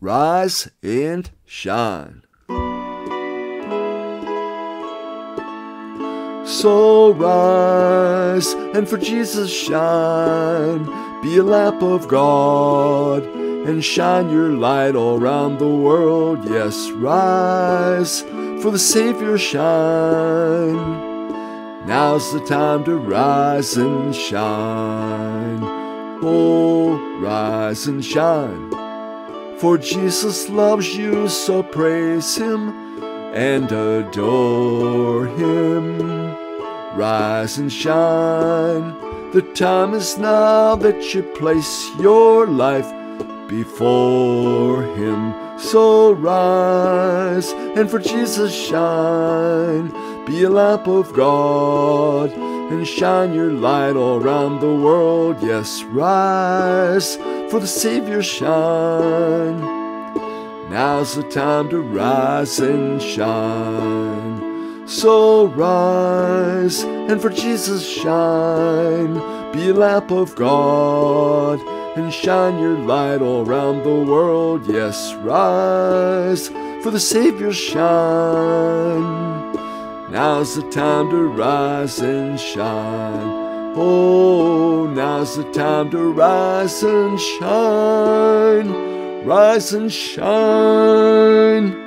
rise and shine. So rise and for Jesus shine. Be a lamp of God and shine your light all around the world. Yes, rise for the Savior shine. Now's the time to rise and shine. Oh, rise and shine. For Jesus loves you, so praise Him and adore Him. Rise and shine. The time is now that you place your life before Him. So rise and for Jesus shine. Be a lamp of God and shine your light all around the world. Yes, rise for the Savior shine. Now's the time to rise and shine. So rise and for Jesus shine. Be a lamp of God and shine your light all around the world. Yes, rise for the Savior shine. Now's the time to rise and shine. Oh, now's the time to rise and shine. Rise and shine.